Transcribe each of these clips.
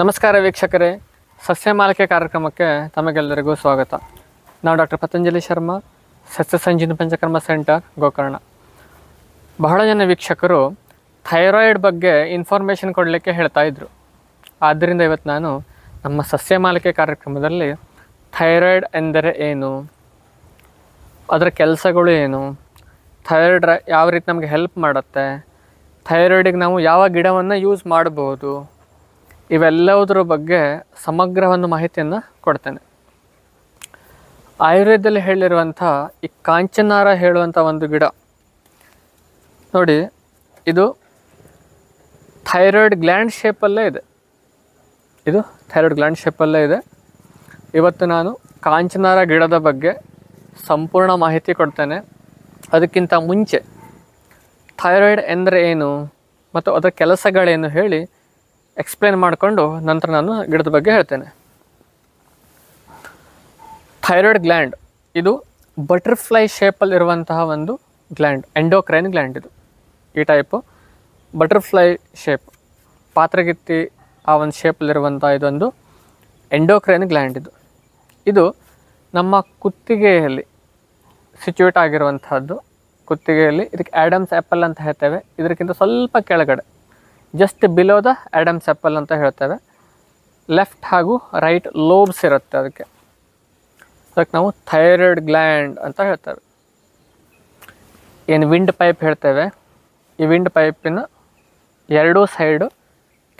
ನಮಸ್ಕಾರ ವೀಕ್ಷಕರೇ. ಸಸ್ಯ ಮಾಲಿಕೆ ಕಾರ್ಯಕ್ರಮಕ್ಕೆ ತಮಗೆಲ್ಲರಿಗೂ ಸ್ವಾಗತ. ನಾವು ಡಾಕ್ಟರ್ ಪತಂಜಲಿ ಶರ್ಮಾ, ಸಸ್ಯ ಸಂಜೀವಿನಿ ಪಂಚಕರ್ಮ ಸೆಂಟರ್, ಗೋಕರ್ಣ. ಬಹಳ ಜನ ವೀಕ್ಷಕರು ಥೈರಾಯ್ಡ್ ಬಗ್ಗೆ ಇನ್ಫಾರ್ಮೇಷನ್ ಕೊಡಲಿಕ್ಕೆ ಹೇಳ್ತಾ ಇದ್ರು. ಆದ್ದರಿಂದ ಇವತ್ತು ನಾನು ನಮ್ಮ ಸಸ್ಯ ಮಾಲಿಕೆ ಕಾರ್ಯಕ್ರಮದಲ್ಲಿ ಥೈರಾಯ್ಡ್ ಎಂದರೆ ಏನು, ಅದರ ಕೆಲಸಗಳು ಏನು, ಥೈರಾಯ್ಡ್ ಯಾವ ರೀತಿ ನಮಗೆ ಹೆಲ್ಪ್ ಮಾಡುತ್ತೆ, ಥೈರಾಯ್ಡಿಗೆ ನಾವು ಯಾವ ಗಿಡವನ್ನು ಯೂಸ್ ಮಾಡಬಹುದು ಇವೆಲ್ಲವುದರ ಬಗ್ಗೆ ಸಮಗ್ರ ಒಂದು ಮಾಹಿತಿಯನ್ನು ಕೊಡ್ತೇನೆ. ಆಯುರ್ವೇದದಲ್ಲಿ ಹೇಳಿರುವಂಥ ಈ ಕಾಂಚನಾರ ಹೇಳುವಂಥ ಒಂದು ಗಿಡ. ನೋಡಿ, ಇದು ಥೈರಾಯ್ಡ್ ಗ್ಲ್ಯಾಂಡ್ ಶೇಪಲ್ಲೇ ಇದೆ. ಇದು ಥೈರಾಯ್ಡ್ ಗ್ಲ್ಯಾಂಡ್ ಶೇಪಲ್ಲೇ ಇದೆ. ಇವತ್ತು ನಾನು ಕಾಂಚನಾರ ಗಿಡದ ಬಗ್ಗೆ ಸಂಪೂರ್ಣ ಮಾಹಿತಿ ಕೊಡ್ತೇನೆ. ಅದಕ್ಕಿಂತ ಮುಂಚೆ ಥೈರಾಯ್ಡ್ ಎಂದರೆ ಏನು ಮತ್ತು ಅದರ ಕೆಲಸಗಳೇನು ಹೇಳಿ ಎಕ್ಸ್ಪ್ಲೇನ್ ಮಾಡಿಕೊಂಡು ನಂತರ ನಾನು ಗಿಡದ ಬಗ್ಗೆ ಹೇಳ್ತೇನೆ. ಥೈರಾಯ್ಡ್ ಗ್ಲ್ಯಾಂಡ್ ಇದು ಬಟರ್ಫ್ಲೈ ಶೇಪಲ್ಲಿರುವಂತಹ ಒಂದು ಗ್ಲ್ಯಾಂಡ್ ಎಂಡೋಕ್ರೈನ್ ಗ್ಲ್ಯಾಂಡ್ ಇದು. ಈ ಟೈಪು ಬಟರ್ಫ್ಲೈ ಶೇಪ್ ಪಾತ್ರಗಿತ್ತಿ ಆ ಒಂದು ಶೇಪಲ್ಲಿರುವಂಥ ಇದೊಂದು ಎಂಡೋಕ್ರೈನ್ ಗ್ಲ್ಯಾಂಡ್ ಇದು. ಇದು ನಮ್ಮ ಕುತ್ತಿಗೆಯಲ್ಲಿ ಸಿಚುವೇಟ್ ಆಗಿರುವಂಥದ್ದು ಕುತ್ತಿಗೆಯಲ್ಲಿ, ಇದಕ್ಕೆ ಆ್ಯಡಮ್ಸ್ ಆ್ಯಪಲ್ ಅಂತ ಹೇಳ್ತೇವೆ. ಇದಕ್ಕಿಂತ ಸ್ವಲ್ಪ ಕೆಳಗಡೆ. Just below the Adam's apple ಅಂತ ಹೇಳ್ತೇವೆ ಲೆಫ್ಟ್ ಹಾಗೂ ರೈಟ್ ಲೋಬ್ಸ್ ಇರುತ್ತೆ ಅದಕ್ಕೆ. ಅದಕ್ಕೆ ನಾವು ಥೈರಾಯ್ಡ್ ಗ್ಲ್ಯಾಂಡ್ ಅಂತ ಹೇಳ್ತೇವೆ ಏನು ವಿಂಡ್ ಪೈಪ್ ಹೇಳ್ತೇವೆ. ಈ ವಿಂಡ್ ಪೈಪಿನ ಎರಡೂ ಸೈಡು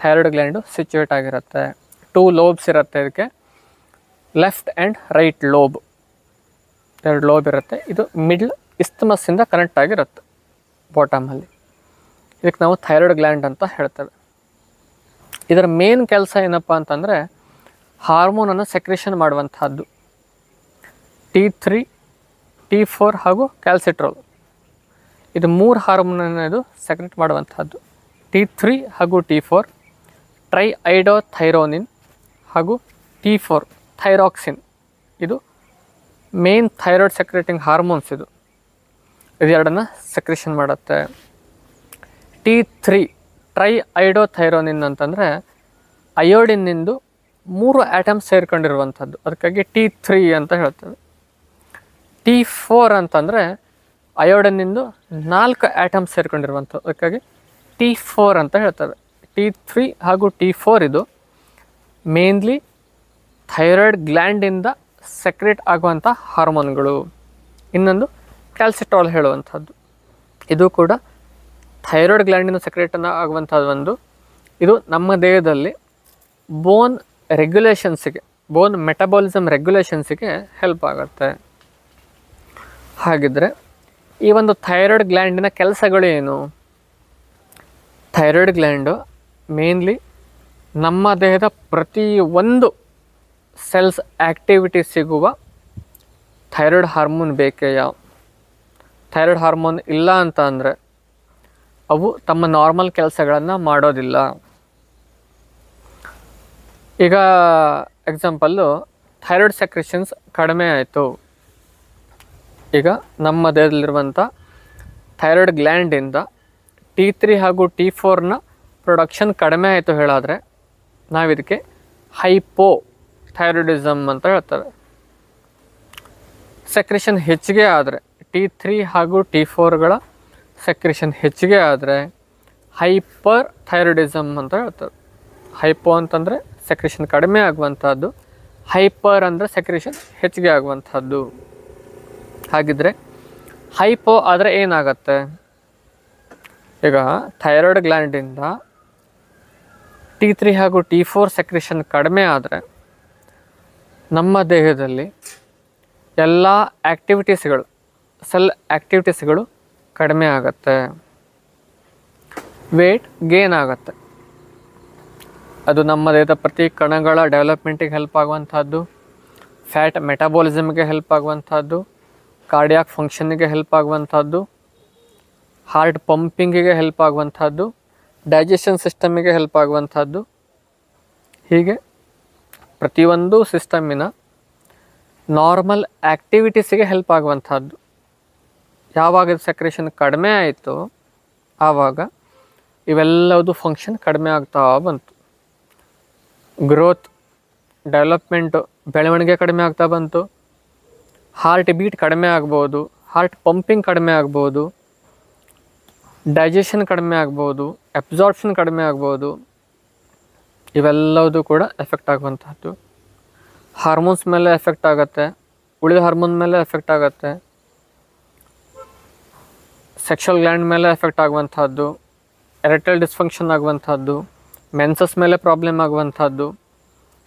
ಥೈರಾಯ್ಡ್ ಗ್ಲ್ಯಾಂಡು ಸಿಚುವೇಟ್ ಆಗಿರುತ್ತೆ. ಟೂ ಲೋಬ್ಸ್ ಇರುತ್ತೆ ಇದಕ್ಕೆ. ಲೆಫ್ಟ್ ಆ್ಯಂಡ್ ರೈಟ್ ಲೋಬ್ ಎರಡು ಲೋಬ್ ಇರುತ್ತೆ. ಇದು ಮಿಡ್ಲ್ ಇಸ್ತಮಸ್ಸಿಂದ ಕನೆಕ್ಟ್ ಆಗಿರುತ್ತೆ ಬಾಟಮಲ್ಲಿ ಇದಕ್ಕೆ ನಾವು ಥೈರಾಯ್ಡ್ ಗ್ಲ್ಯಾಂಡ್ ಅಂತ ಹೇಳ್ತೇವೆ. ಇದರ ಮೇನ್ ಕೆಲಸ ಏನಪ್ಪ ಅಂತಂದರೆ ಹಾರ್ಮೋನನ್ನು ಸೆಕ್ರೇಷನ್ ಮಾಡುವಂತಹದ್ದು ಟಿ ತ್ರೀ ಟಿ ಫೋರ್ ಹಾಗೂ ಕ್ಯಾಲ್ಸಿಟ್ರೋಲ್ ಇದು ಮೂರು ಹಾರ್ಮೋನನ್ನು ಇದು ಸೆಕ್ರೆಟ್ ಮಾಡುವಂತಹದ್ದು ಟಿ ತ್ರೀ ಹಾಗೂ T four triiodothyronine ಹಾಗೂ ಟಿ ಫೋರ್ ಥೈರಾಕ್ಸಿನ್ ಇದು ಮೇನ್ ಥೈರಾಯ್ಡ್ ಸೆಕ್ರೇಟಿಂಗ್ ಹಾರ್ಮೋನ್ಸ್ ಇದು. ಇದೆರಡನ್ನು ಸೆಕ್ರೇಷನ್ ಮಾಡುತ್ತೆ. ಟಿ ತ್ರೀ ಟ್ರೈ ಐಡೋಥೈರೋನಿನ್ ಅಂತಂದರೆ ಅಯೋಡಿನ್ನಿಂದು ಮೂರು ಆ್ಯಟಮ್ಸ್ ಸೇರ್ಕೊಂಡಿರುವಂಥದ್ದು. ಅದಕ್ಕಾಗಿ ಟಿ ತ್ರೀ ಅಂತ ಹೇಳ್ತೇವೆ. ಟಿ ಫೋರ್ ಅಂತಂದರೆ ಅಯೋಡಿನ್ನಿಂದು ನಾಲ್ಕು ಆ್ಯಟಮ್ಸ್ ಸೇರ್ಕೊಂಡಿರುವಂಥದ್ದು. ಅದಕ್ಕಾಗಿ ಟಿ ಫೋರ್ ಅಂತ ಹೇಳ್ತೇವೆ. ಟಿ ತ್ರೀ ಹಾಗೂ ಟಿ ಫೋರ್ ಇದು ಮೇನ್ಲಿ ಥೈರಾಯ್ಡ್ ಗ್ಲ್ಯಾಂಡಿಂದ ಸೆಕ್ರೇಟ್ ಆಗುವಂಥ ಹಾರ್ಮೋನ್ಗಳು ಇನ್ನೊಂದು ಕ್ಯಾಲ್ಸಿಟ್ರಾಲ್ ಹೇಳುವಂಥದ್ದು. ಇದು ಕೂಡ ಥೈರಾಯ್ಡ್ ಗ್ಲ್ಯಾಂಡಿನ ಸೆಕ್ರೆಟನ್ನು ಆಗುವಂಥದ್ದು ಒಂದು. ಇದು ನಮ್ಮ ದೇಹದಲ್ಲಿ ಬೋನ್ ರೆಗ್ಯುಲೇಷನ್ಸಿಗೆ ಬೋನ್ ಮೆಟಬಾಲಿಸಮ್ ರೆಗ್ಯುಲೇಷನ್ಸಿಗೆ ಹೆಲ್ಪ್ ಆಗುತ್ತೆ. ಹಾಗಿದ್ರೆ ಈ ಒಂದು ಥೈರಾಯ್ಡ್ ಗ್ಲ್ಯಾಂಡಿನ ಕೆಲಸಗಳು ಏನು? ಥೈರಾಯ್ಡ್ ಗ್ಲ್ಯಾಂಡು ಮೇನ್ಲಿ ನಮ್ಮ ದೇಹದ ಪ್ರತಿ ಒಂದು ಸೆಲ್ಸ್ ಆ್ಯಕ್ಟಿವಿಟಿ ಸಿಗುವ ಥೈರಾಯ್ಡ್ ಹಾರ್ಮೋನ್ ಬೇಕೆಯ? ಥೈರಾಯ್ಡ್ ಹಾರ್ಮೋನ್ ಇಲ್ಲ ಅಂತ ಅಂದರೆ ಅವು ತಮ್ಮ ನಾರ್ಮಲ್ ಕೆಲಸಗಳನ್ನು ಮಾಡೋದಿಲ್ಲ. ಈಗ ಎಕ್ಸಾಂಪಲ್ಲು ಥೈರಾಯ್ಡ್ ಸೆಕ್ರೆಷನ್ಸ್ ಕಡಿಮೆ ಆಯಿತು. ಈಗ ನಮ್ಮ ದೇಹದಲ್ಲಿರುವಂಥ ಥೈರಾಯ್ಡ್ ಗ್ಲ್ಯಾಂಡಿಂದ ಟಿ ತ್ರೀ ಹಾಗೂ ಟಿ ಫೋರ್ನ ಪ್ರೊಡಕ್ಷನ್ ಕಡಿಮೆ ಆಯಿತು ಹೇಳಾದರೆ ನಾವಿದಕ್ಕೆ ಹೈಪೋ ಥೈರಾಯ್ಡಿಸಮ್ ಅಂತ ಹೇಳ್ತೇವೆ. ಸೆಕ್ರೇಷನ್ ಹೆಚ್ಚಿಗೆ ಆದರೆ ಟಿ ತ್ರೀ ಹಾಗೂ ಟಿ ಫೋರ್ಗಳ ಸೆಕ್ರೇಷನ್ ಹೆಚ್ಚಿಗೆ ಆದರೆ ಹೈಪರ್ ಥೈರಾಯ್ಡಿಸಮ್ ಅಂತ ಹೇಳ್ತಾರೆ. ಹೈಪೋ ಅಂತಂದರೆ ಸೆಕ್ರೇಷನ್ ಕಡಿಮೆ ಆಗುವಂಥದ್ದು ಹೈಪರ್ ಅಂದರೆ ಸೆಕ್ರೇಷನ್ ಹೆಚ್ಚಿಗೆ ಆಗುವಂಥದ್ದು ಹಾಗಿದ್ರೆ ಹೈಪೋ ಆದರೆ ಏನಾಗತ್ತೆ? ಈಗ ಥೈರಾಯ್ಡ್ ಗ್ಲ್ಯಾಂಡಿಂದ ಟಿ ತ್ರೀ ಹಾಗೂ ಟಿ ಫೋರ್ ಸೆಕ್ರೇಷನ್ ಕಡಿಮೆ ಆದರೆ ನಮ್ಮ ದೇಹದಲ್ಲಿ ಎಲ್ಲ ಆ್ಯಕ್ಟಿವಿಟೀಸ್ಗಳು ಸೆಲ್ ಆ್ಯಕ್ಟಿವಿಟೀಸ್ಗಳು ಕಡಿಮೆ ಆಗುತ್ತೆ. ವೇಟ್ ಗೇನ್ ಆಗುತ್ತೆ. ಅದು ನಮ್ಮ ದೇಹದ ಪ್ರತಿ ಕಣಗಳ ಡೆವಲಪ್ಮೆಂಟಿಗೆ ಹೆಲ್ಪ್ ಆಗುವಂಥದ್ದು ಫ್ಯಾಟ್ ಮೆಟಬಾಲಿಸಮ್ಗೆ ಹೆಲ್ಪ್ ಆಗುವಂಥದ್ದು ಕಾರ್ಡಿಯಾಕ್ ಫಂಕ್ಷನ್ನಿಗೆ ಹೆಲ್ಪ್ ಆಗುವಂಥದ್ದು ಹಾರ್ಟ್ ಪಂಪಿಂಗಿಗೆ ಹೆಲ್ಪ್ ಆಗುವಂಥದ್ದು ಡೈಜೆಷನ್ ಸಿಸ್ಟಮಿಗೆ ಹೆಲ್ಪ್ ಆಗುವಂಥದ್ದು ಹೀಗೆ ಪ್ರತಿಯೊಂದು ಸಿಸ್ಟಮಿನ ನಾರ್ಮಲ್ ಆ್ಯಕ್ಟಿವಿಟೀಸಿಗೆ ಹೆಲ್ಪ್ ಆಗುವಂಥದ್ದು ಯಾವಾಗ ಸೆಕ್ರೇಷನ್ ಕಡಿಮೆ ಆಯಿತು ಆವಾಗ ಇವೆಲ್ಲದು ಫಂಕ್ಷನ್ ಕಡಿಮೆ ಆಗ್ತಾ ಬಂತು. ಗ್ರೋತ್ ಡೆವಲಪ್ಮೆಂಟು ಬೆಳವಣಿಗೆ ಕಡಿಮೆ ಆಗ್ತಾ ಬಂತು. ಹಾರ್ಟ್ ಬೀಟ್ ಕಡಿಮೆ ಆಗ್ಬೋದು. ಹಾರ್ಟ್ ಪಂಪಿಂಗ್ ಕಡಿಮೆ ಆಗ್ಬೋದು. ಡೈಜೆಷನ್ ಕಡಿಮೆ ಆಗ್ಬೋದು. ಅಬ್ಸಾರ್ಪ್ಷನ್ ಕಡಿಮೆ ಆಗ್ಬೋದು. ಇವೆಲ್ಲವೂ ಕೂಡ ಎಫೆಕ್ಟ್ ಆಗುವಂಥದ್ದು ಹಾರ್ಮೋನ್ಸ್ ಮೇಲೆ ಎಫೆಕ್ಟ್ ಆಗುತ್ತೆ. ಉಳಿದ ಹಾರ್ಮೋನ್ ಮೇಲೆ ಎಫೆಕ್ಟ್ ಆಗುತ್ತೆ. ಸೆಕ್ಷುವಲ್ ಗ್ಲ್ಯಾಂಡ್ ಮೇಲೆ ಎಫೆಕ್ಟ್ ಆಗುವಂಥದ್ದು ಎರೆಟಲ್ ಡಿಸ್ಫಂಕ್ಷನ್ ಆಗುವಂಥದ್ದು ಮೆನ್ಸಸ್ ಮೇಲೆ ಪ್ರಾಬ್ಲಮ್ ಆಗುವಂಥದ್ದು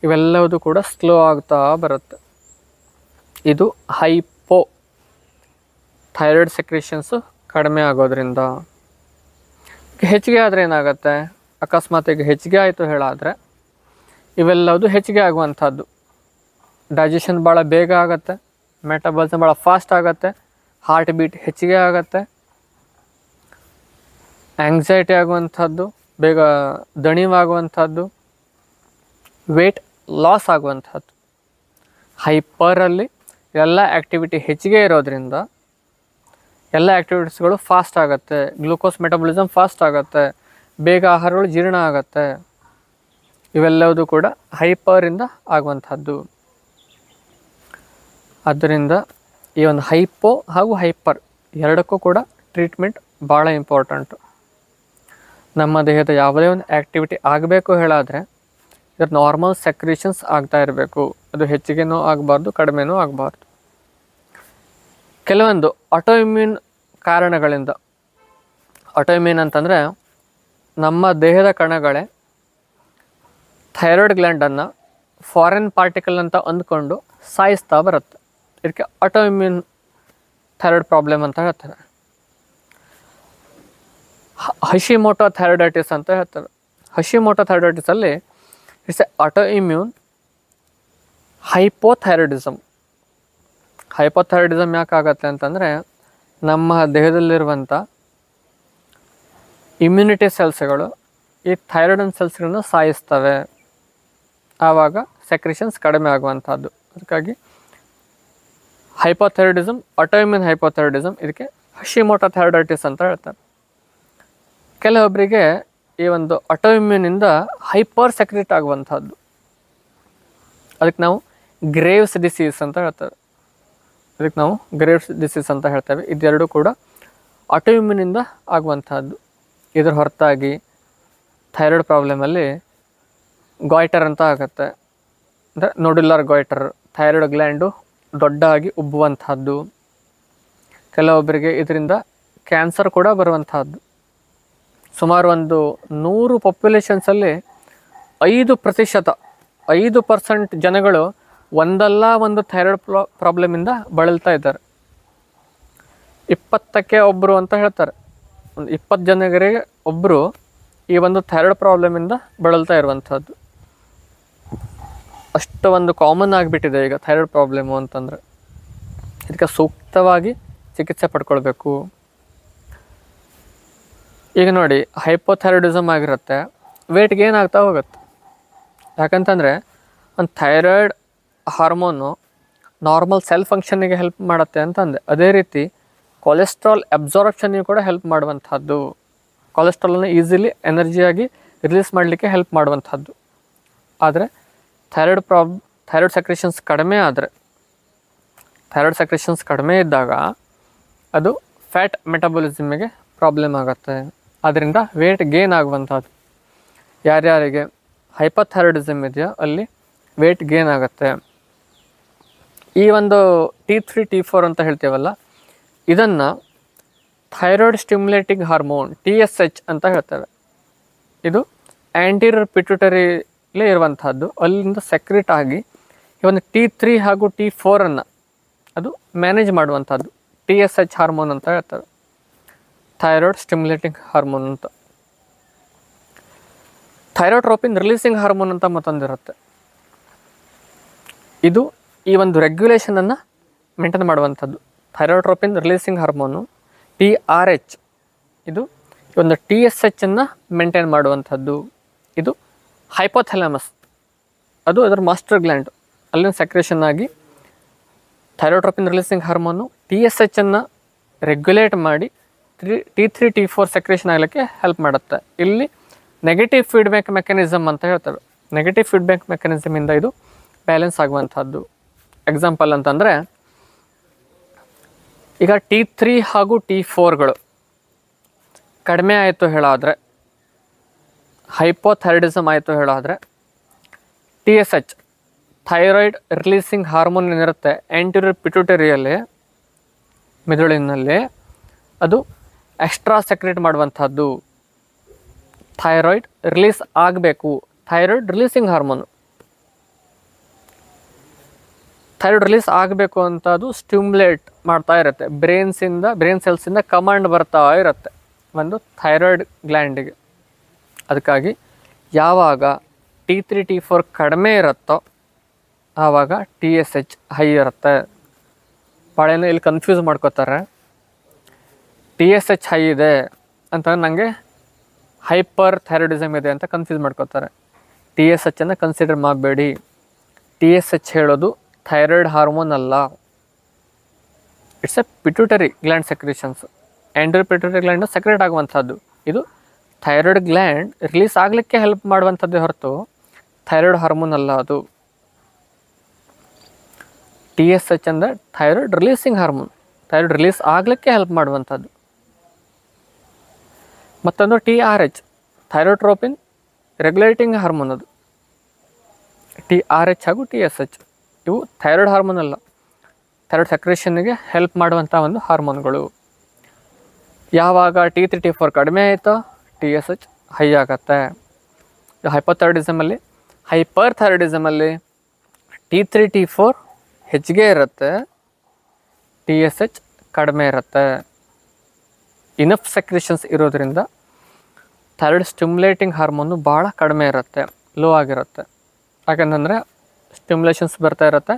ಇವೆಲ್ಲವೂ ಕೂಡ ಸ್ಲೋ ಆಗ್ತಾ ಬರುತ್ತೆ. ಇದು ಹೈಪೋ ಥೈರಾಯ್ಡ್ ಸೆಕ್ರೇಷನ್ಸು ಕಡಿಮೆ ಆಗೋದ್ರಿಂದ. ಹೆಚ್ಚಿಗೆ ಆದರೆ ಏನಾಗುತ್ತೆ? ಅಕಸ್ಮಾತ್ ಈಗ ಹೆಚ್ಚಿಗೆ ಆಯಿತು ಹೇಳಾದರೆ ಇವೆಲ್ಲವುದು ಹೆಚ್ಚಿಗೆ ಆಗುವಂಥದ್ದು ಡೈಜೆಷನ್ ಭಾಳ ಬೇಗ ಆಗುತ್ತೆ ಮೆಟಬಾಲಿಸಮ್ ಭಾಳ ಫಾಸ್ಟ್ ಆಗುತ್ತೆ ಹಾರ್ಟ್ ಬೀಟ್ ಹೆಚ್ಚಿಗೆ ಆಗುತ್ತೆ ಆಂಗ್ಸೈಟಿ ಆಗುವಂಥದ್ದು, ಬೇಗ ದಣಿವಾಗುವಂಥದ್ದು ವೇಟ್ ಲಾಸ್ ಆಗುವಂಥದ್ದು. ಹೈಪರಲ್ಲಿ ಎಲ್ಲ ಆ್ಯಕ್ಟಿವಿಟಿ ಹೆಚ್ಚಿಗೆ ಇರೋದ್ರಿಂದ ಎಲ್ಲ ಆ್ಯಕ್ಟಿವಿಟೀಸ್ಗಳು ಫಾಸ್ಟ್ ಆಗುತ್ತೆ ಗ್ಲೂಕೋಸ್ ಮೆಟಬಲಿಸಮ್ ಫಾಸ್ಟ್ ಆಗುತ್ತೆ, ಬೇಗ ಆಹಾರಗಳು ಜೀರ್ಣ ಆಗುತ್ತೆ. ಇವೆಲ್ಲವೂ ಕೂಡ ಹೈಪರಿಂದ ಆಗುವಂಥದ್ದು. ಆದ್ದರಿಂದ ಈ ಒಂದು ಹೈಪೋ ಹಾಗೂ ಹೈಪರ್ ಎರಡಕ್ಕೂ ಕೂಡ ಟ್ರೀಟ್ಮೆಂಟ್ ಭಾಳ ಇಂಪಾರ್ಟೆಂಟು ನಮ್ಮ ದೇಹದ ಯಾವುದೇ ಒಂದು ಆ್ಯಕ್ಟಿವಿಟಿ ಆಗಬೇಕು ಹೇಳಾದರೆ ಇದರ ನಾರ್ಮಲ್ ಸೆಕ್ರೇಷನ್ಸ್ ಆಗ್ತಾ ಇರಬೇಕು. ಅದು ಹೆಚ್ಚಿಗೆನೂ ಆಗಬಾರ್ದು, ಕಡಿಮೆನೂ ಆಗಬಾರ್ದು. ಕೆಲವೊಂದು ಆಟೋಇಮ್ಯೂನ್ ಕಾರಣಗಳಿಂದ ಆಟೋಇಮ್ಯೂನ್ ಅಂತಂದರೆ ನಮ್ಮ ದೇಹದ ಕಣಗಳೇ ಥೈರಾಯ್ಡ್ ಗ್ಲ್ಯಾಂಡನ್ನು ಫಾರಿನ್ ಪಾರ್ಟಿಕಲ್ ಅಂತ ಅಂದ್ಕೊಂಡು ಸಾಯಿಸ್ತಾ ಬರುತ್ತೆ. ಇದಕ್ಕೆ ಆಟೋಇಮ್ಯೂನ್ ಥೈರಾಯ್ಡ್ ಪ್ರಾಬ್ಲಮ್ ಅಂತ ಹೇಳ್ತಾರೆ. ಹಶಿಮೋಟೋ ಥೈರಾಯ್ಡೈಟಿಸ್ ಅಂತ ಹೇಳ್ತಾರೆ. ಹಶಿಮೋಟೋ ಥೈರಾಯ್ಡೈಟಿಸಲ್ಲಿ it's a autoimmune hypothyroidism ಯಾಕೆ ಆಗತ್ತೆ ಅಂತಂದರೆ ನಮ್ಮ ದೇಹದಲ್ಲಿರುವಂಥ ಇಮ್ಯುನಿಟಿ ಸೆಲ್ಸ್ಗಳು ಈ ಥೈರಾಯ್ಡನ್ ಸೆಲ್ಸ್ಗಳನ್ನ ಸಾಯಿಸ್ತವೆ. ಆವಾಗ ಸೆಕ್ರೇಷನ್ಸ್ ಕಡಿಮೆ ಆಗುವಂಥದ್ದು. ಅದಕ್ಕಾಗಿ ಹೈಪೋಥೈರಾಯ್ಡಿಸಮ್, ಆಟೋಇಮ್ಯೂನ್ ಹೈಪೋಥೈರಾಯ್ಡಿಸಮ್, ಇದಕ್ಕೆ ಹಶಿಮೋಟೋ ಥೈರಾಯ್ಡೈಟಿಸ್ ಅಂತ ಹೇಳ್ತಾರೆ. ಕೆಲವೊಬ್ಬರಿಗೆ ಈ ಒಂದು ಆಟೋಇಮ್ಯೂನಿಂದ ಹೈಪರ್ ಸೆಕ್ರೆಟ್ ಆಗುವಂಥದ್ದು. ಅದಕ್ಕೆ ನಾವು ಗ್ರೇವ್ಸ್ ಡಿಸೀಸ್ ಅಂತ ಹೇಳ್ತಾರೆ ಅದಕ್ಕೆ ನಾವು ಗ್ರೇವ್ಸ್ ಡಿಸೀಸ್ ಅಂತ ಹೇಳ್ತೇವೆ. ಇದೆರಡೂ ಕೂಡ ಆಟೋಇಮ್ಯೂನಿಂದ ಆಗುವಂಥದ್ದು. ಇದರ ಹೊರತಾಗಿ ಥೈರಾಯ್ಡ್ ಪ್ರಾಬ್ಲಮಲ್ಲಿ ಗಾಯ್ಟರ್ ಅಂತ ಆಗುತ್ತೆ. ಅಂದರೆ ನೋಡುಲರ್ ಗಾಯ್ಟರ್ ಥೈರಾಯ್ಡ್ ಗ್ಲ್ಯಾಂಡು ದೊಡ್ಡಾಗಿ ಉಬ್ಬುವಂಥದ್ದು. ಕೆಲವೊಬ್ಬರಿಗೆ ಇದರಿಂದ ಕ್ಯಾನ್ಸರ್ ಕೂಡ ಬರುವಂತಹದ್ದು ಸುಮಾರು ಒಂದು ನೂರು ಪಾಪ್ಯುಲೇಷನ್ಸಲ್ಲಿ ಐದು ಪ್ರತಿಶತ, ಐದು ಪರ್ಸೆಂಟ್ ಜನಗಳು ಒಂದಲ್ಲ ಒಂದು ಥೈರಾಯ್ಡ್ ಪ್ರಾ ಪ್ರಾಬ್ಲಮಿಂದ ಬಳಲ್ತಾ ಇದ್ದಾರೆ. ಇಪ್ಪತ್ತಕ್ಕೆ ಒಬ್ಬರು ಅಂತ ಹೇಳ್ತಾರೆ. ಒಂದು ಇಪ್ಪತ್ತು ಜನರಿಗೆ ಒಬ್ಬರು ಈ ಒಂದು ಥೈರಾಯ್ಡ್ ಪ್ರಾಬ್ಲಮಿಂದ ಬಳಲ್ತಾ ಇರುವಂಥದ್ದು. ಅಷ್ಟು ಒಂದು ಕಾಮನ್ ಆಗಿಬಿಟ್ಟಿದೆ ಈಗ ಥೈರಾಯ್ಡ್ ಪ್ರಾಬ್ಲಮು ಅಂತಂದರೆ. ಇದಕ್ಕೆ ಸೂಕ್ತವಾಗಿ ಚಿಕಿತ್ಸೆ ಪಡ್ಕೊಳ್ಬೇಕು. ಈಗ ನೋಡಿ ಹೈಪೋಥೈರಾಯ್ಡಿಸಮ್ ಆಗಿರುತ್ತೆ. ವೇಟ್ ಗೇನ್ ಆಗ್ತಾ ಹೋಗುತ್ತೆ. ಯಾಕಂತಂದರೆ, ಒಂದು ಥೈರಾಯ್ಡ್ ಹಾರ್ಮೋನು ನಾರ್ಮಲ್ ಸೆಲ್ ಫಂಕ್ಷನ್ನಿಗೆ ಹೆಲ್ಪ್ ಮಾಡುತ್ತೆ ಅಂತಂದೆ. ಅದೇ ರೀತಿ ಕೊಲೆಸ್ಟ್ರಾಲ್ ಅಬ್ಸಾರ್ಪ್ಷನ್ನಿಗೆ ಕೂಡ ಹೆಲ್ಪ್ ಮಾಡುವಂಥದ್ದು. ಕೊಲೆಸ್ಟ್ರಾಲನ್ನು ಈಸಿಲಿ ಎನರ್ಜಿಯಾಗಿ ರಿಲೀಸ್ ಮಾಡಲಿಕ್ಕೆ ಹೆಲ್ಪ್ ಮಾಡುವಂಥದ್ದು. ಆದರೆ ಥೈರಾಯ್ಡ್ ಪ್ರಾಬ್ ಥೈರಾಯ್ಡ್ ಸೆಕ್ರೇಷನ್ಸ್ ಕಡಿಮೆ ಆದರೆ ಥೈರಾಯ್ಡ್ ಸೆಕ್ರೇಷನ್ಸ್ ಕಡಿಮೆ ಇದ್ದಾಗ, ಅದು ಫ್ಯಾಟ್ ಮೆಟಬಲಿಸಮಿಗೆ ಪ್ರಾಬ್ಲಮ್ ಆಗುತ್ತೆ. ಅದರಿಂದ ವೇಟ್ ಗೇನ್ ಆಗುವಂಥದ್ದು. ಯಾರ್ಯಾರಿಗೆ? ಹೈಪಥೈರಾಯ್ಡಿಸಮ್ ಇದೆಯೋ ಅಲ್ಲಿ ವೇಟ್ ಗೇನ್ ಆಗುತ್ತೆ. ಈ ಒಂದು ಟಿ ತ್ರೀ ಟಿ ಫೋರ್ ಅಂತ ಹೇಳ್ತೀವಲ್ಲ, ಇದನ್ನು thyroid stimulating hormone T S H ಅಂತ ಹೇಳ್ತೇವೆ. ಇದು ಆ್ಯಂಟೀರಿಯರ್ ಪಿಟ್ಯುಟರಿಲೇ ಇರುವಂಥದ್ದು. ಅಲ್ಲಿಂದ ಸೆಕ್ರೆಟ್ ಆಗಿ ಈ ಒಂದು ಟಿ ತ್ರೀ ಹಾಗೂ ಟಿ ಫೋರನ್ನು ಅದು ಮ್ಯಾನೇಜ್ ಮಾಡುವಂಥದ್ದು. ಟಿ ಎಸ್ ಎಚ್ ಹಾರ್ಮೋನ್ ಅಂತ ಹೇಳ್ತಾರೆ ಥೈರಾಯ್ಡ್ ಸ್ಟಿಮ್ಯುಲೇಟಿಂಗ್ ಹಾರ್ಮೋನ್ ಅಂತ. ಥೈರಾಯ್ಡ್ರೋಪಿನ್ ರಿಲೀಸಿಂಗ್ ಹಾರ್ಮೋನ್ ಅಂತ ಮತ್ತೊಂದಿರುತ್ತೆ. ಇದು ಈ ಒಂದು ರೆಗ್ಯುಲೇಷನನ್ನು ಮೇಂಟೈನ್ ಮಾಡುವಂಥದ್ದು. Thyrotropin releasing hormone T R H ಇದು ಒಂದು ಟಿ ಎಸ್ ಎಚ್ಚನ್ನು ಮೇಂಟೈನ್ ಮಾಡುವಂಥದ್ದು. ಇದು ಹೈಪೋಥೆಲಮಸ್ ಅದು ಅದರ ಮಾಸ್ಟರ್ ಗ್ಲ್ಯಾಂಡ್ ಅಲ್ಲಿನ ಸೆಕ್ರೇಷನ್ ಆಗಿ thyrotropin releasing hormone T S H ಅನ್ನು ರೆಗ್ಯುಲೇಟ್ ಮಾಡಿ three T three T four secretion ಆಗಲಿಕ್ಕೆ ಹೆಲ್ಪ್ ಮಾಡುತ್ತೆ. ಇಲ್ಲಿ ನೆಗೆಟಿವ್ ಫೀಡ್ಬ್ಯಾಕ್ ಮೆಕ್ಯಾನಿಸಮ್ ಅಂತ ಹೇಳ್ತಾರೆ. ನೆಗೆಟಿವ್ ಫೀಡ್ಬ್ಯಾಕ್ ಮೆಕ್ಯಾನಿಸಮಿಂದ ಇದು ಬ್ಯಾಲೆನ್ಸ್ ಆಗುವಂಥದ್ದು. ಎಕ್ಸಾಂಪಲ್ ಅಂತಂದರೆ, ಈಗ ಟಿ ತ್ರೀ ಹಾಗೂ ಟಿ ಫೋರ್ಗಳು ಕಡಿಮೆ ಆಯಿತು ಹೇಳಾದರೆ ಹೈಪೋಥೈರಡಿಸಮ್ ಆಯಿತು ಹೇಳಾದರೆ T S H thyroid releasing hormone ಏನಿರುತ್ತೆ ಆ್ಯಂಟಿರಿಯರ್ ಪಿಟ್ಯೂಟರಿಯಲ್ಲಿ ಮೆದುಳಿನಲ್ಲಿ ಅದು ಎಕ್ಸ್ಟ್ರಾ ಸೆಕ್ರೆಟ್ ಮಾಡುವಂಥದ್ದು ಥೈರಾಯ್ಡ್ ರಿಲೀಸ್ ಆಗಬೇಕು. Thyroid releasing hormone. Thyroid release ಆಗಬೇಕು ಅಂತ ಅದು ಸ್ಟಿಮ್ಯುಲೇಟ್ ಮಾಡ್ತಾ ಇರುತ್ತೆ. ಬ್ರೈನ್ಸಿಂದ, ಬ್ರೈನ್ ಸೆಲ್ಸಿಂದ ಕಮಾಂಡ್ ಬರ್ತಾ ಇರುತ್ತೆ ಒಂದು ಥೈರಾಯ್ಡ್ ಗ್ಲ್ಯಾಂಡಿಗೆ. ಅದಕ್ಕಾಗಿ ಯಾವಾಗ ಟಿ ತ್ರೀ, ಟಿ ಫೋರ್ ಕಡಿಮೆ ಇರುತ್ತೋ ಆವಾಗ ಟಿ ಎಸ್ ಎಚ್ ಹೈ ಇರುತ್ತೆ. ಭಾಳೇನು ಇಲ್ಲಿ ಕನ್ಫ್ಯೂಸ್ ಮಾಡ್ಕೋತಾರೆ? ಟಿ ಎಸ್ ಎಚ್ ಹೈ ಇದೆ ಅಂತ ನನಗೆ ಹೈಪರ್ ಥೈರಾಯ್ಡಿಸಮ್ ಇದೆ ಅಂತ ಕನ್ಫ್ಯೂಸ್ ಮಾಡ್ಕೋತಾರೆ. ಟಿ ಎಸ್ ಎಚ್ಚನ್ನು ಕನ್ಸಿಡರ್ ಮಾಡಬೇಡಿ. ಟಿ ಎಸ್ ಎಚ್ ಹೇಳೋದು ಥೈರಾಯ್ಡ್ ಹಾರ್ಮೋನ್ ಅಲ್ಲ. It's a pituitary gland secretions anterior pituitary gland secrete ಆಗುವಂಥದ್ದು. ಇದು ಥೈರಾಯ್ಡ್ ಗ್ಲ್ಯಾಂಡ್ ರಿಲೀಸ್ ಆಗಲಿಕ್ಕೆ ಹೆಲ್ಪ್ ಮಾಡುವಂಥದ್ದೇ ಹೊರತು ಥೈರಾಯ್ಡ್ ಹಾರ್ಮೋನ್ ಅಲ್ಲ ಅದು. ಟಿ ಎಸ್ ಎಚ್ ಅಂದರೆ thyroid releasing hormone thyroid release ಆಗಲಿಕ್ಕೆ ಹೆಲ್ಪ್ ಮಾಡುವಂಥದ್ದು. ಮತ್ತೊಂದು T R H, thyrotropin regulating hormone ಅದು. ಟಿ ಆರ್ ಎಚ್ ಹಾಗೂ ಟಿ ಎಸ್ ಎಚ್, ಇವು ಥೈರಾಯ್ಡ್ ಹಾರ್ಮೋನ್ ಅಲ್ಲ. ಥೈರಾಯ್ಡ್ ಸೆಕ್ರೇಷನ್ಗೆ ಹೆಲ್ಪ್ ಮಾಡುವಂಥ ಒಂದು ಹಾರ್ಮೋನ್ಗಳು. ಯಾವಾಗ ಟಿ ತ್ರೀ ಟಿ ಫೋರ್ ಕಡಿಮೆ ಆಯಿತೋ ಟಿ ಎಸ್ ಎಚ್ ಹೈ ಆಗತ್ತೆ. ಹೈಪೋಥೈರಡಿಸಮಲ್ಲಿ ಹೈಪರ್ ಥೈರಡಿಸಮಲ್ಲಿ ಟಿ ತ್ರೀ ಟಿ ಫೋರ್ ಹೆಚ್ಚಿಗೆ ಇರುತ್ತೆ, ಟಿ ಎಸ್ ಎಚ್ ಕಡಿಮೆ ಇರುತ್ತೆ. ಇನಫ್ ಸೆಕ್ರೇಷನ್ಸ್ ಇರೋದ್ರಿಂದ ಥೈರಾಯ್ಡ್ ಸ್ಟಿಮ್ಯುಲೇಟಿಂಗ್ ಹಾರ್ಮೋನು ಭಾಳ ಕಡಿಮೆ ಇರುತ್ತೆ ಲೋ ಆಗಿರುತ್ತೆ. ಯಾಕಂತಂದರೆ ಸ್ಟಿಮ್ಯುಲೇಷನ್ಸ್ ಬರ್ತಾ ಇರುತ್ತೆ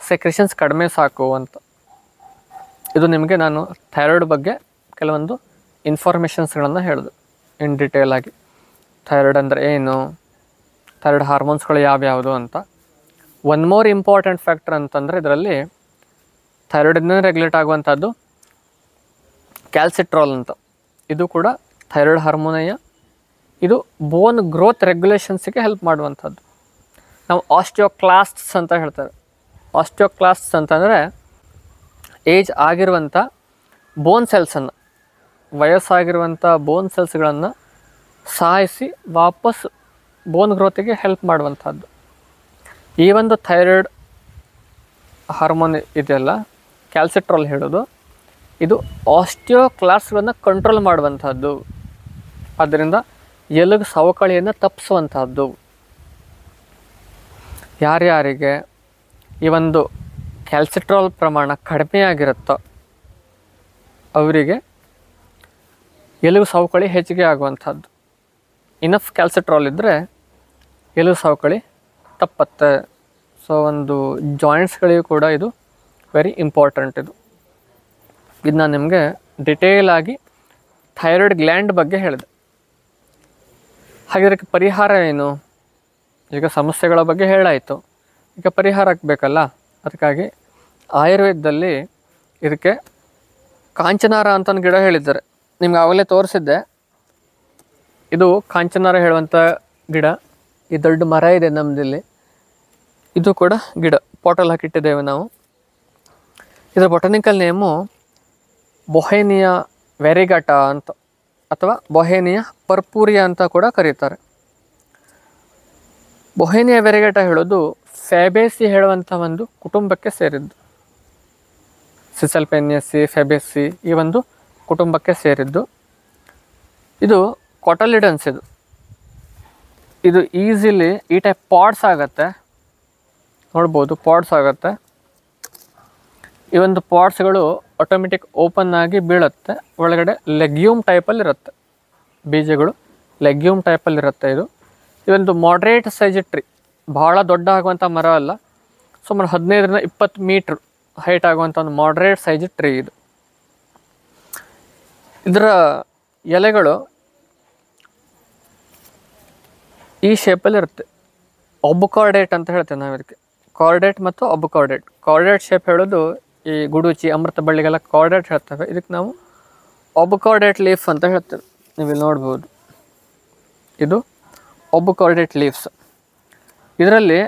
ಸೆಕ್ರೇಷನ್ಸ್ ಕಡಿಮೆ ಸಾಕು ಅಂತ. ಇದು ನಿಮಗೆ ನಾನು ಥೈರಾಯ್ಡ್ ಬಗ್ಗೆ ಕೆಲವೊಂದು ಇನ್ಫಾರ್ಮೇಷನ್ಸ್ಗಳನ್ನು ಹೇಳಿದೆ ಇನ್ ಡಿಟೇಲ್ ಆಗಿ. ಥೈರಾಯ್ಡ್ ಅಂದರೆ ಏನು? ಥೈರಾಯ್ಡ್ ಹಾರ್ಮೋನ್ಸ್ಗಳು ಯಾವ್ಯಾವುದು ಅಂತ. ಒನ್ ಮೋರ್ ಇಂಪಾರ್ಟೆಂಟ್ ಫ್ಯಾಕ್ಟರ್ ಅಂತಂದರೆ ಇದರಲ್ಲಿ ಥೈರಾಯ್ಡಿಂದ ರೆಗ್ಯುಲೇಟ್ ಆಗುವಂಥದ್ದು ಕ್ಯಾಲ್ಸಿಟ್ರಾಲ್ ಅಂತ. ಇದು ಕೂಡ ಥೈರಾಯ್ಡ್ ಹಾರ್ಮೋನಯ ಇದು ಬೋನ್ ಗ್ರೋತ್ ರೆಗ್ಯುಲೇಷನ್ಸಿಗೆ ಹೆಲ್ಪ್ ಮಾಡುವಂಥದ್ದು. ನಾವು ಆಸ್ಟಿಯೋಕ್ಲಾಸ್ಟ್ಸ್ ಅಂತ ಹೇಳ್ತಾರೆ ಆಸ್ಟಿಯೋಕ್ಲಾಸ್ಟ್ಸ್ ಅಂತಂದರೆ ಏಜ್ ಆಗಿರುವಂಥ ಬೋನ್ ಸೆಲ್ಸನ್ನು ವಯಸ್ಸಾಗಿರುವಂಥ ಬೋನ್ ಸೆಲ್ಸ್ಗಳನ್ನು ಸಾಯಿಸಿ ವಾಪಸ್ ಬೋನ್ ಗ್ರೋತಿಗೆ ಹೆಲ್ಪ್ ಮಾಡುವಂಥದ್ದು. ಈ ಒಂದು ಥೈರಾಯ್ಡ್ ಹಾರ್ಮೋನ್ ಇದೆಯಲ್ಲ, ಕ್ಯಾಲ್ಸಿಟ್ರಾಲ್ ಹೇಳೋದು. ಇದು ಆಸ್ಟಿಯೋಕ್ಲಾಸ್ಗಳನ್ನು ಕಂಟ್ರೋಲ್ ಮಾಡುವಂಥದ್ದು. ಆದ್ದರಿಂದ ಎಲುಗು ಸವಕಳಿಯನ್ನು ತಪ್ಪಿಸುವಂಥದ್ದು. ಯಾರ್ಯಾರಿಗೆ ಈ ಒಂದು ಕ್ಯಾಲ್ಸಿಟ್ರಾಲ್ ಪ್ರಮಾಣ ಕಡಿಮೆ ಆಗಿರುತ್ತೋ ಅವರಿಗೆ ಎಲುಗು ಸವಕಳಿ ಹೆಚ್ಚಿಗೆ ಆಗುವಂಥದ್ದು. ಇನಫ್ ಕ್ಯಾಲ್ಸಿಟ್ರಾಲ್ ಇದ್ದರೆ ಎಲುಗು ಸವಕಳಿ ತಪ್ಪತ್ತೆ. ಸೊ ಒಂದು ಜಾಯಿಂಟ್ಸ್ಗಳಿಗೂ ಕೂಡ ಇದು ವೆರಿ ಇಂಪಾರ್ಟೆಂಟ್ ಇದು. ಇದು ನಾನು ನಿಮಗೆ ಡಿಟೇಲ್ ಆಗಿ ಥೈರಾಯ್ಡ್ ಗ್ಲ್ಯಾಂಡ್ ಬಗ್ಗೆ ಹೇಳಿದೆ. ಹಾಗೆ ಪರಿಹಾರ ಏನು? ಈಗ ಸಮಸ್ಯೆಗಳ ಬಗ್ಗೆ ಹೇಳಾಯಿತು. ಈಗ ಪರಿಹಾರ ಆಗಬೇಕಲ್ಲ? ಅದಕ್ಕಾಗಿ ಆಯುರ್ವೇದದಲ್ಲಿ ಇದಕ್ಕೆ ಕಾಂಚನಾರ ಅಂತ ಒಂದು ಗಿಡ ಹೇಳಿದ್ದಾರೆ. ನಿಮ್ಗೆ ಆಗಲೇ ತೋರಿಸಿದ್ದೆ. ಇದು ಕಾಂಚನಾರ ಹೇಳುವಂಥ ಗಿಡ. ಈ ದೊಡ್ಡ ಮರ ಇದೆ ನಮ್ಮದಿಲ್ಲಿ ಇದು ಕೂಡ ಗಿಡ. ಪೋಟಲ್ ಹಾಕಿಟ್ಟಿದ್ದೇವೆ ನಾವು. ಇದರ ಬೊಟನಿಕಲ್ ನೇಮು ಬೊಹೇನಿಯಾ ವೆರಿಗಟ ಅಂತ, ಅಥವಾ ಬೊಹೇನಿಯ ಪರ್ಪೂರಿಯ ಅಂತ ಕೂಡ ಕರೀತಾರೆ. ಬೊಹೇನಿಯ ವೆರಿಗಟ ಹೇಳೋದು ಫ್ಯಾಬೇಸಿ ಹೇಳುವಂಥ ಒಂದು ಕುಟುಂಬಕ್ಕೆ ಸೇರಿದ್ದು. ಸಿಸಲ್ಪೆನ್ಯಸಿ ಫೆಬೇಸಿ ಈ ಒಂದು ಕುಟುಂಬಕ್ಕೆ ಸೇರಿದ್ದು. ಇದು ಕೊಟಲಿಡನ್ಸ್ ಇದು. ಇದು ಈಸಿಲಿ ಈ ಟೈಪ್ ಪಾಡ್ಸ್ ಆಗುತ್ತೆ. ನೋಡ್ಬೋದು ಪಾಡ್ಸ್ ಆಗುತ್ತೆ. ಈ ಒಂದು ಪಾಟ್ಸ್ಗಳು ಆಟೋಮೆಟಿಕ್ ಓಪನ್ ಆಗಿ ಬೀಳುತ್ತೆ. ಒಳಗಡೆ ಲೆಗ್ಯೂಮ್ ಟೈಪಲ್ಲಿ ಇರುತ್ತೆ. ಬೀಜಗಳು ಲೆಗ್ಯೂಮ್ ಟೈಪಲ್ಲಿ ಇರುತ್ತೆ ಇದು. ಇದೊಂದು ಮಾಡ್ರೇಟ್ ಸೈಜ್ ಟ್ರೀ ಭಾಳ ದೊಡ್ಡ ಆಗುವಂಥ ಮರ ಅಲ್ಲ. ಸುಮಾರು ಹದಿನೈದರಿಂದ ಇಪ್ಪತ್ತು ಮೀಟ್ರ್ ಹೈಟ್ ಆಗುವಂಥ ಒಂದು ಮಾಡ್ರೇಟ್ ಸೈಜ್ ಟ್ರೀ ಇದು. ಇದರ ಎಲೆಗಳು ಈ ಶೇಪಲ್ಲಿ ಇರುತ್ತೆ. ಒಬ್ಬುಕಾರ್ಡೇಟ್ ಅಂತ ಹೇಳ್ತೇವೆ ನಾವು ಇದಕ್ಕೆ ಕಾರ್ಡೇಟ್ ಮತ್ತು ಒಬ್ಬುಕಾರ್ಡೇಟ್ ಕಾರ್ಡೇಟ್ ಶೇಪ್ ಹೇಳೋದು ಈ ಗುಡುಚಿ ಅಮೃತ ಬಳ್ಳಿಗೆಲ್ಲ ಕಾರ್ಡೇಟ್ ಹೇಳ್ತವೆ. ಇದಕ್ಕೆ ನಾವು ಒಬ್ಬುಕಾರ್ಡೇಟ್ ಲೀಫ್ ಅಂತ ಹೇಳ್ತೇವೆ. ನೀವು ಇಲ್ಲಿ ನೋಡ್ಬೋದು. ಇದು ಒಬ್ಬುಕಾರ್ಡೇಟ್ ಲೀವ್ಸ್ ಇದರಲ್ಲಿ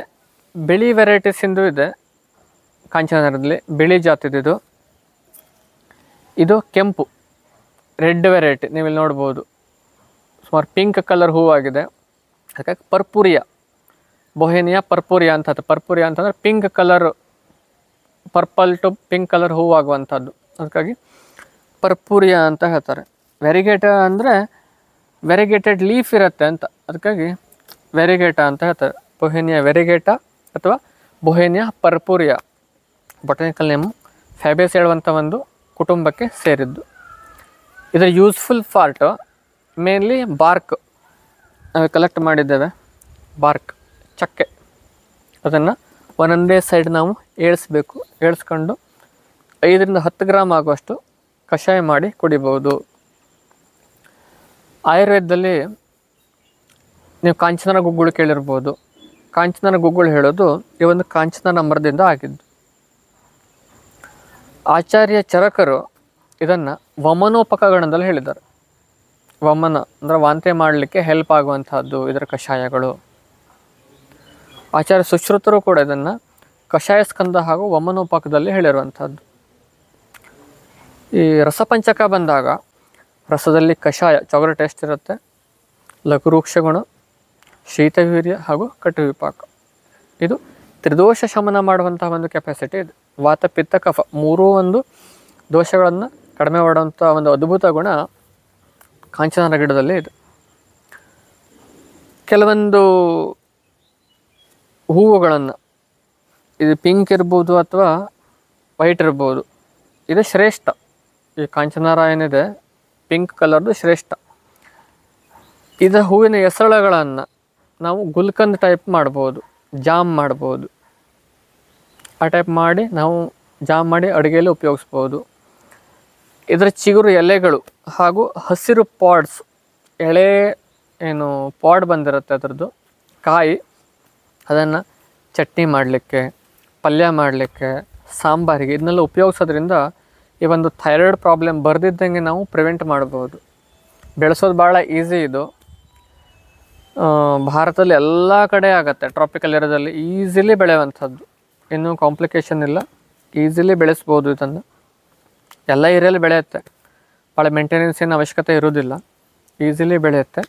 ಬಿಳಿ ವೆರೈಟೀಸಿಂದು ಇದೆ ಕಾಂಚನಗರದಲ್ಲಿ ಬಿಳಿ ಜಾತಿದಿದು ಇದು. ಕೆಂಪು, ರೆಡ್ ವೆರೈಟಿ ನೀವು ಇಲ್ಲಿ ನೋಡ್ಬೋದು. ಸುಮಾರು ಪಿಂಕ್ ಕಲರ್ ಹೂವಾಗಿದೆ. ಅದಕ್ಕೆ ಪರ್ಪುರಿಯ, ಬೊಹೇನಿಯಾ ಪರ್ಪುರಿಯಾ ಅಂತ. ಪರ್ಪುರಿಯಾ ಅಂತಂದರೆ pink colour purple to pink colour ಹೂವಾಗುವಂಥದ್ದು ಅದಕ್ಕಾಗಿ ಪರ್ಪೂರಿಯ ಅಂತ ಹೇಳ್ತಾರೆ. ವೆರಿಗೇಟ ಅಂದರೆ ವೆರಿಗೇಟೆಡ್ ಲೀಫ್ ಇರುತ್ತೆ ಅಂತ. ಅದಕ್ಕಾಗಿ ವೆರಿಗೇಟ ಅಂತ ಹೇಳ್ತಾರೆ. ಬೊಹೇನಿಯಾ ವೆರಿಗೇಟ ಅಥವಾ ಬೊಹೇನಿಯಾ ಪರ್ಪೂರಿಯ ಬೊಟಾನಿಕಲ್ ನೇಮು ಫ್ಯಾಬೇಸ್ ಹೇಳುವಂಥ ಒಂದು ಕುಟುಂಬಕ್ಕೆ ಸೇರಿದ್ದು. ಇದರ useful part mainly bark collect ಮಾಡಿದ್ದೇವೆ. ಬಾರ್ಕ್ ಚಕ್ಕೆ. ಅದನ್ನು ಒಂದೊಂದೇ ಸೈಡ್ ನಾವು ಏಳಿಸ್ಬೇಕು. ಏಳಿಸ್ಕೊಂಡು ಐದರಿಂದ ಹತ್ತು ಗ್ರಾಮ್ ಆಗುವಷ್ಟು ಕಷಾಯ ಮಾಡಿ ಕುಡಿಬೋದು. ಆಯುರ್ವೇದದಲ್ಲಿ ನೀವು ಕಾಂಚನ ಗುಗ್ಗುಳು ಕೇಳಿರ್ಬೋದು. ಕಾಂಚನ ಗುಗ್ಗುಳು ಹೇಳೋದು ಈ ಒಂದು ಕಾಂಚನ ಮರದಿಂದ ಆಗಿದ್ದು. ಆಚಾರ್ಯ ಚರಕರು ಇದನ್ನು ವಮನೋಪಕರಣದಲ್ಲಿ ಹೇಳಿದ್ದಾರೆ. ವಮನ ಅಂದರೆ ವಾಂತಿ ಮಾಡಲಿಕ್ಕೆ ಹೆಲ್ಪ್ ಆಗುವಂಥದ್ದು ಇದರ ಕಷಾಯಗಳು. ಆಚಾರ್ಯ ಸುಶ್ರುತರು ಕೂಡ ಇದನ್ನು ಕಷಾಯ ಸ್ಕಂದ ಹಾಗೂ ವಮನೋಪಕದಲ್ಲಿ ಹೇಳಿರುವಂಥದ್ದು ಈ ರಸಪಂಚಕ ಬಂದಾಗ ರಸದಲ್ಲಿ ಕಷಾಯ ಚೊಗರು ಟೇಸ್ಟ್ ಇರುತ್ತೆ. ಲಘುರೂಕ್ಷ ಗುಣ ಶೀತವೀರ್ಯ ಹಾಗೂ ಕಟುವಿಪಾಕ. ಇದು ತ್ರಿದೋಷ ಶಮನ ಮಾಡುವಂತಹ ಒಂದು ಕೆಪಾಸಿಟಿ ಇದೆ. ವಾತ, ಪಿತ್ತ, ಕಫ ಮೂರೂ ಒಂದು ದೋಷಗಳನ್ನು ಕಡಿಮೆ ಮಾಡುವಂಥ ಒಂದು ಅದ್ಭುತ ಗುಣ ಕಾಂಚನ ಗಿಡದಲ್ಲಿ ಇದೆ. ಕೆಲವೊಂದು ಹೂವುಗಳನ್ನು. ಇದು ಪಿಂಕ್ ಇರ್ಬೋದು ಅಥವಾ ವೈಟ್ ಇರ್ಬೋದು. ಇದು ಶ್ರೇಷ್ಠ. ಈ ಕಾಂಚನಾರ ಏನಿದೆ ಪಿಂಕ್ ಕಲರ್ದು ಶ್ರೇಷ್ಠ. ಇದರ ಹೂವಿನ ಎಸಳುಗಳನ್ನು ನಾವು ಗುಲ್ಕಂದ್ ಟೈಪ್ ಮಾಡ್ಬೋದು, ಜಾಮ್ ಮಾಡ್ಬೋದು. ಆ ಟೈಪ್ ಮಾಡಿ ನಾವು ಜಾಮ್ ಮಾಡಿ ಅಡುಗೆಯಲ್ಲಿ ಉಪಯೋಗಿಸ್ಬೋದು. ಇದರ ಚಿಗುರು ಎಲೆಗಳು ಹಾಗೂ ಹಸಿರು ಪಾಡ್ಸ್ ಎಳೆ ಏನು ಪಾಡ್ ಬಂದಿರುತ್ತೆ ಅದರದ್ದು, ಕಾಯಿ. ಅದನ್ನು ಚಟ್ನಿ ಮಾಡಲಿಕ್ಕೆ, ಪಲ್ಯ ಮಾಡಲಿಕ್ಕೆ, ಸಾಂಬಾರಿಗೆ ಇದನ್ನೆಲ್ಲ ಉಪಯೋಗಿಸೋದ್ರಿಂದ ಈ ಒಂದು ಥೈರಾಯ್ಡ್ ಪ್ರಾಬ್ಲಮ್ ಬರ್ದಿದ್ದಂಗೆ ನಾವು ಪ್ರಿವೆಂಟ್ ಮಾಡ್ಬೋದು. ಬೆಳೆಸೋದು ಭಾಳ ಈಸಿ ಇದು. ಭಾರತದಲ್ಲಿ ಎಲ್ಲ ಕಡೆ ಆಗುತ್ತೆ. ಟ್ರಾಪಿಕಲ್ ಏರಿಯಾದಲ್ಲಿ ಈಸಿಲಿ ಬೆಳೆಯುವಂಥದ್ದು. ಇನ್ನೂ ಕಾಂಪ್ಲಿಕೇಶನ್ ಇಲ್ಲ. ಈಸಿಲಿ ಬೆಳೆಸ್ಬೋದು ಇದನ್ನು. ಎಲ್ಲ ಏರಿಯಲ್ಲಿ ಬೆಳೆಯುತ್ತೆ. ಭಾಳ ಮೇಂಟೆನೆನ್ಸ್ ಏನು ಅವಶ್ಯಕತೆ ಇರೋದಿಲ್ಲ ಈಸಿಲಿ ಬೆಳೆಯುತ್ತೆ.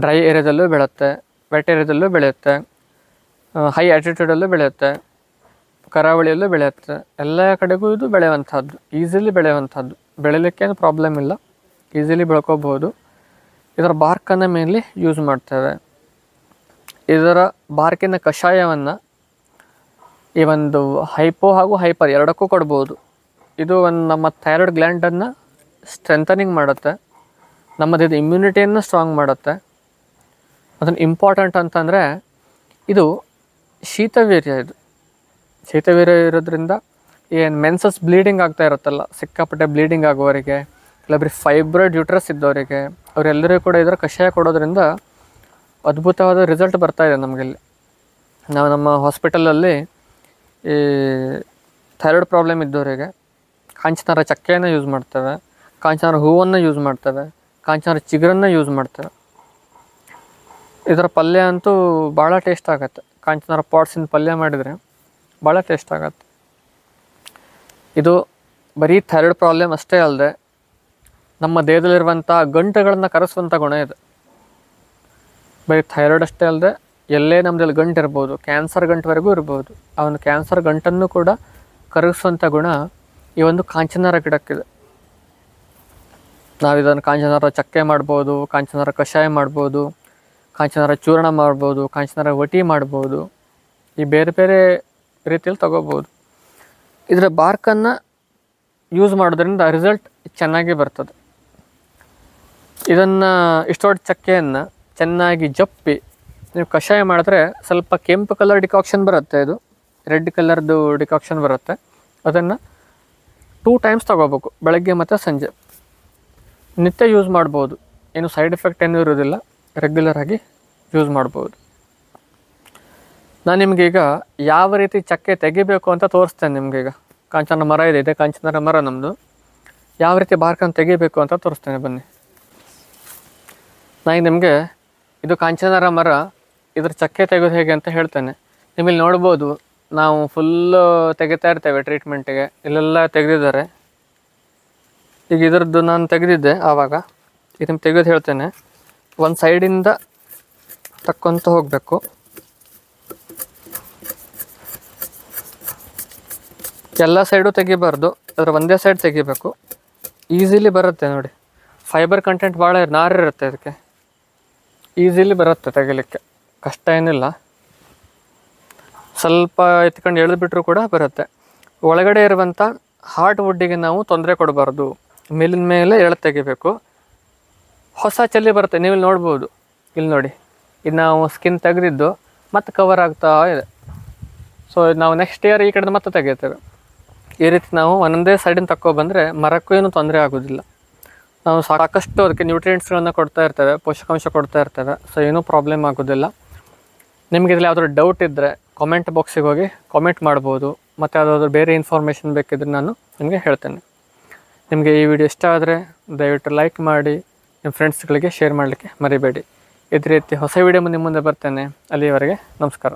ಡ್ರೈ ಏರಿಯಾದಲ್ಲೂ ಬೆಳೆಯುತ್ತೆ. ವೆಟ್ ಏರಿಯಾದಲ್ಲೂ ಬೆಳೆಯುತ್ತೆ. ಹೈ ಆ್ಯಟಿಟ್ಯೂಡಲ್ಲೂ ಬೆಳೆಯುತ್ತೆ. ಕರಾವಳಿಯಲ್ಲೂ ಬೆಳೆಯುತ್ತೆ. ಎಲ್ಲ ಕಡೆಗೂ ಇದು ಬೆಳೆಯುವಂಥದ್ದು. ಈಸಿಲಿ ಬೆಳೆಯುವಂಥದ್ದು. ಬೆಳಿಲಿಕ್ಕೇನು ಪ್ರಾಬ್ಲಮ್ ಇಲ್ಲ. ಈಸಿಲಿ ಬೆಳ್ಕೋಬೋದು. ಇದರ ಬಾರ್ಕನ್ನು ಮೇನ್ಲಿ ಯೂಸ್ ಮಾಡ್ತೇವೆ. ಇದರ ಬಾರ್ಕಿನ ಕಷಾಯವನ್ನು ಈ ಒಂದು ಹೈಪೋ ಹಾಗೂ ಹೈಪರ್ ಎರಡಕ್ಕೂ ಕೊಡ್ಬೋದು. ಇದು ಒಂದು ನಮ್ಮ ಥೈರಾಯ್ಡ್ ಗ್ಲ್ಯಾಂಡನ್ನು ಸ್ಟ್ರೆಂಥನಿಂಗ್ ಮಾಡುತ್ತೆ. ನಮ್ಮದು ಇಮ್ಯುನಿಟಿಯನ್ನು ಸ್ಟ್ರಾಂಗ್ ಮಾಡುತ್ತೆ. ಅದನ್ನು ಇಂಪಾರ್ಟೆಂಟ್ ಅಂತಂದರೆ ಇದು ಶೀತವೀರ್ಯ ಇದು. ಶೀತವೀರ್ಯ ಇರೋದ್ರಿಂದ ಏನು ಮೆನ್ಸಸ್ ಬ್ಲೀಡಿಂಗ್ ಆಗ್ತಾ ಇರುತ್ತಲ್ಲ, ಸಿಕ್ಕಾಪಟ್ಟೆ ಬ್ಲೀಡಿಂಗ್ ಆಗೋವರಿಗೆ ಇಲ್ಲ ಬರೀ ಫೈಬ್ರಾಯ್ಡ್ ಯೂಟ್ರಸ್ ಇದ್ದವರಿಗೆ, ಅವರೆಲ್ಲರೂ ಕೂಡ ಇದರ ಕಷಾಯ ಕೊಡೋದ್ರಿಂದ ಅದ್ಭುತವಾದ ರಿಸಲ್ಟ್ ಬರ್ತಾ ಇದೆ ನಮಗಿಲ್ಲಿ. ನಾವು ನಮ್ಮ ಹಾಸ್ಪಿಟಲಲ್ಲಿ ಈ ಥೈರಾಯ್ಡ್ ಪ್ರಾಬ್ಲಮ್ ಇದ್ದವರಿಗೆ ಕಾಂಚನಾರ ಚಕ್ಕೆಯನ್ನು ಯೂಸ್ ಮಾಡ್ತೇವೆ, ಕಾಂಚನಾರ ಹೂವನ್ನು ಯೂಸ್ ಮಾಡ್ತೇವೆ, ಕಾಂಚನಾರ ಚಿಗುರನ್ನು ಯೂಸ್ ಮಾಡ್ತೇವೆ. ಇದರ ಪಲ್ಯ ಅಂತೂ ಭಾಳ ಟೇಸ್ಟ್ ಆಗುತ್ತೆ. ಕಾಂಚನಾರ ಪಾಟ್ಸಿಂದ ಪಲ್ಯ ಮಾಡಿದರೆ ಭಾಳ ಟೇಸ್ಟ್ ಆಗುತ್ತೆ. ಇದು ಬರೀ ಥೈರಾಯ್ಡ್ ಪ್ರಾಬ್ಲಮ್ ಅಷ್ಟೇ ಅಲ್ಲದೆ ನಮ್ಮ ದೇಹದಲ್ಲಿರುವಂಥ ಗಂಟುಗಳನ್ನು ಕರೆಸುವಂಥ ಗುಣ ಇದೆ. ಬರೀ ಥೈರಾಯ್ಡ್ ಅಷ್ಟೇ ಅಲ್ಲದೆ ಎಲ್ಲೇ ನಮ್ಮದಲ್ಲಿ ಗಂಟು ಇರ್ಬೋದು ಕ್ಯಾನ್ಸರ್ ಗಂಟುವರೆಗೂ ಇರ್ಬೋದು, ಆ ಒಂದು ಕ್ಯಾನ್ಸರ್ ಗಂಟನ್ನು ಕೂಡ ಕರಗಿಸುವಂಥ ಗುಣ ಈ ಒಂದು ಕಾಂಚನಾರ ಗಿಡಕ್ಕಿದೆ. ನಾವು ಇದನ್ನು ಕಾಂಚನಾರ ಚಕ್ಕೆ ಮಾಡ್ಬೋದು, ಕಾಂಚನಾರ ಕಷಾಯ ಮಾಡ್ಬೋದು ಕಾಂಚನಾರ ಚೂರ್ಣ ಮಾಡ್ಬೋದು, ಕಾಂಚನಾರ ವಟಿ ಮಾಡ್ಬೋದು, ಈ ಬೇರೆ ಬೇರೆ ರೀತಿಯಲ್ಲಿ ತಗೋಬೋದು. ಇದರ ಬಾರ್ಕನ್ನು ಯೂಸ್ ಮಾಡೋದ್ರಿಂದ ರಿಸಲ್ಟ್ ಚೆನ್ನಾಗಿ ಬರ್ತದೆ. ಇದನ್ನು ಇಷ್ಟೊಟ್ಟು ಚಕ್ಕೆಯನ್ನು ಚೆನ್ನಾಗಿ ಜಪ್ಪಿ, ನೀವು ಕಷಾಯ ಮಾಡಿದ್ರೆ ಸ್ವಲ್ಪ ಕೆಂಪು ಕಲರ್ ಡಿಕಾಕ್ಷನ್ ಬರುತ್ತೆ ಇದು. ರೆಡ್ ಕಲರ್ದು ಡಿಕಾಕ್ಷನ್ ಬರುತ್ತೆ. ಅದನ್ನು ಟೂ ಟೈಮ್ಸ್ ತಗೋಬೇಕು, ಬೆಳಗ್ಗೆ ಮತ್ತು ಸಂಜೆ. ನಿತ್ಯ ಯೂಸ್ ಮಾಡ್ಬೋದು. ಏನು ಸೈಡ್ ಎಫೆಕ್ಟ್ ಏನೂ ಇರೋದಿಲ್ಲ ರೆಗ್ಯುಲರ್ ಆಗಿ ಯೂಸ್ ಮಾಡ್ಬೋದು. ನಾನು ನಿಮಗೀಗ ಯಾವ ರೀತಿ ಚಕ್ಕೆ ತೆಗಿಬೇಕು ಅಂತ ತೋರಿಸ್ತೇನೆ ನಿಮಗೀಗ ಕಾಂಚನ ಮರ ಇದೆ ಇದೆ ಕಾಂಚನರ ಮರ ನಮ್ಮದು ಯಾವ ರೀತಿ ಬಾರ್ಕನ್ನು ತೆಗಿಬೇಕು ಅಂತ ತೋರಿಸ್ತೇನೆ ಬನ್ನಿ. ನಾನು ನಿಮಗೆ ಇದು ಕಾಂಚನರ ಮರ, ಇದ್ರ ಚಕ್ಕೆ ತೆಗೆದು ಹೇಗೆ ಅಂತ ಹೇಳ್ತೇನೆ. ನಿಮ್ಮಲ್ಲಿ ನೋಡ್ಬೋದು, ನಾವು ಫುಲ್ಲು ತೆಗಿತಾ ಇರ್ತೇವೆ ಟ್ರೀಟ್ಮೆಂಟಿಗೆ ಇಲ್ಲೆಲ್ಲ ತೆಗೆದಿದ್ದಾರೆ. ಈಗ ಇದ್ರದ್ದು ನಾನು ತೆಗೆದಿದ್ದೆ ಆವಾಗ. ಇದನ್ನು ತೆಗೆದು ಹೇಳ್ತೇನೆ. ಒಂದು ಸೈಡಿಂದ ತಕ್ಕೊಂತ ಹೋಗಬೇಕು ಎಲ್ಲ ಸೈಡು ತೆಗಿಬಾರ್ದು ಅದರ ಒಂದೇ ಸೈಡ್ ತೆಗಿಬೇಕು. ಈಸಿಲಿ ಬರುತ್ತೆ ನೋಡಿ. ಫೈಬರ್ ಕಂಟೆಂಟ್ ಭಾಳ ನಾರಿರುತ್ತೆ ಅದಕ್ಕೆ. ಈಸಿಲಿ ಬರುತ್ತೆ ತೆಗಿಲಿಕ್ಕೆ. ಕಷ್ಟ ಏನಿಲ್ಲ. ಸ್ವಲ್ಪ ಎತ್ಕೊಂಡು ಎಳೆದ್ಬಿಟ್ರು ಕೂಡ ಬರುತ್ತೆ. ಒಳಗಡೆ ಇರುವಂಥ ಹಾರ್ಡ್ ವುಡ್ಡಿಗೆ ನಾವು ತೊಂದರೆ ಕೊಡಬಾರ್ದು. ಮೇಲಿನ ಮೇಲೆ ಎಳೆ ತೆಗಿಬೇಕು. ಹೊಸ ಚಲ್ಲಿ ಬರುತ್ತೆ ನೀವು ಇಲ್ಲಿ ನೋಡ್ಬೋದು. ಇಲ್ಲಿ ನೋಡಿ. ಇದು ನಾವು ಸ್ಕಿನ್ ತೆಗೆದಿದ್ದು ಮತ್ತೆ ಕವರ್ ಆಗ್ತಾ ಇದೆ. ಸೊ ನಾವು ನೆಕ್ಸ್ಟ್ ಇಯರ್ ಈ ಕಡೆ ಮತ್ತೆ ತೆಗಿತೇವೆ ಈ ರೀತಿ ನಾವು ಒಂದೊಂದೇ ಸೈಡಿನ ತಗೊಬಂದರೆ ಮರಕ್ಕೂ ಏನು ತೊಂದರೆ ಆಗೋದಿಲ್ಲ. ನಾವು ಸಾಕಷ್ಟು ಅದಕ್ಕೆ ನ್ಯೂಟ್ರಿಯೆಂಟ್ಸ್ಗಳನ್ನು ಕೊಡ್ತಾ ಇರ್ತೇವೆ, ಪೋಷಕಾಂಶ ಕೊಡ್ತಾ ಇರ್ತೇವೆ. ಸೊ ಏನೂ ಪ್ರಾಬ್ಲಮ್ ಆಗೋದಿಲ್ಲ. ನಿಮಗೆ ಇದರಲ್ಲಿ ಯಾವುದಾದ್ರು ಡೌಟ್ ಇದ್ದರೆ ಕಾಮೆಂಟ್ ಬಾಕ್ಸಿಗೆ ಹೋಗಿ ಕಾಮೆಂಟ್ ಮಾಡ್ಬೋದು. ಮತ್ತು ಯಾವುದಾದ್ರು ಬೇರೆ ಇನ್ಫಾರ್ಮೇಷನ್ ಬೇಕಿದ್ರೆ ನಾನು ನಿಮಗೆ ಹೇಳ್ತೇನೆ. ನಿಮಗೆ ಈ ವಿಡಿಯೋ ಇಷ್ಟ ಆದರೆ ದಯವಿಟ್ಟು ಲೈಕ್ ಮಾಡಿ ನಿಮ್ಮ ಫ್ರೆಂಡ್ಸ್ಗಳಿಗೆ ಶೇರ್ ಮಾಡಲಿಕ್ಕೆ ಮರಿಬೇಡಿ. ಇದೇ ರೀತಿ ಹೊಸ ವಿಡಿಯೋ ನಿಮ್ಮ ಮುಂದೆ ಬರ್ತೇನೆ. ಅಲ್ಲಿಯವರೆಗೆ ನಮಸ್ಕಾರ.